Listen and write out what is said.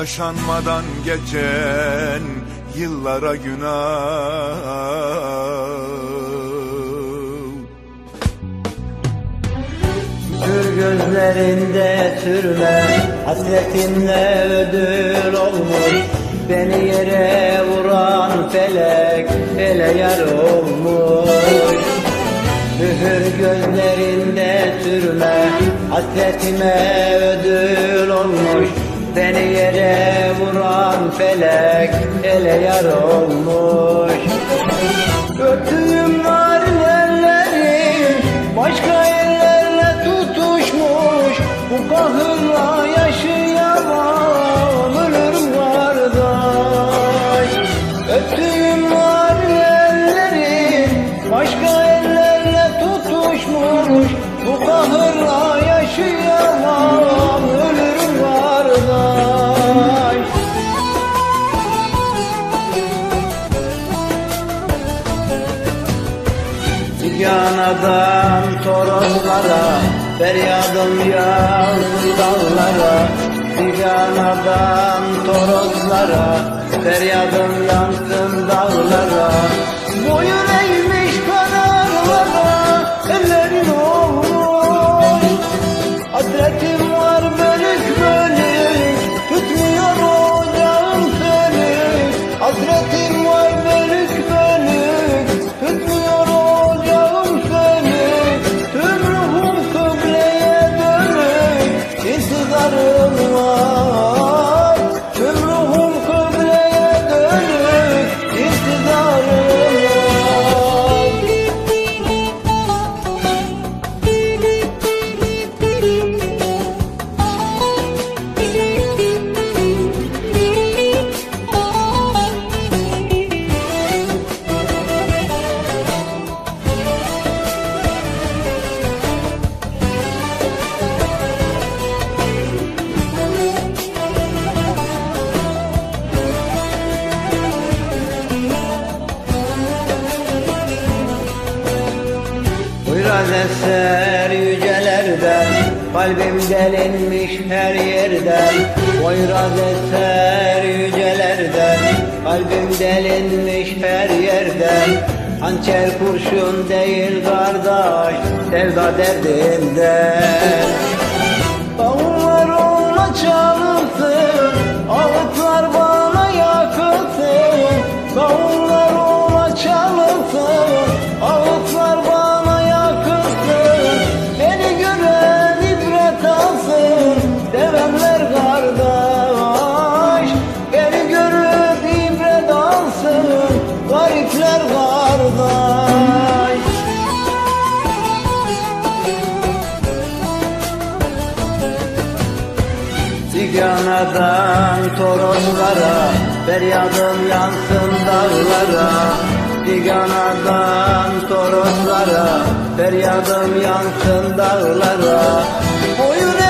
Yaşanmadan geçen yıllara günah. Tür gözlerinde sürme Hasretinle ödül olmuş. Beni yere vuran felek Ele yar olmuş. Mühür gözlerinde sürme Hasretime ödül olmuş Beni yere vuran felek Ele yar olmuş. Öptüğüm var ellerim Başka ellerle tutuşmuş. Bu kahırla yaşayamam Ölürüm kardeş. Öptüğüm var ellerim Başka ellerle tutuşmuş. Bu kahırla yaşayamam Yanadan toroslara Feryadım yağdı dağlara Yanadan toroslara Feryadım yansın dağlara. Boyun eğmiş kanarlara Ellerin olmuş. Hasretim var bölük bölük Tutmuyor ocağım sönük. Hasretim Buyurun eser Kalbim delinmiş her yerden. Buyurun eser yücelerden Kalbim delinmiş her yerden. Hançer kurşun değil kardeş Sevda derdinden Tiganadan toroslara Feryadım yansın dağlara. Tiganadan toroslara Feryadım yansın dağlara. Boyun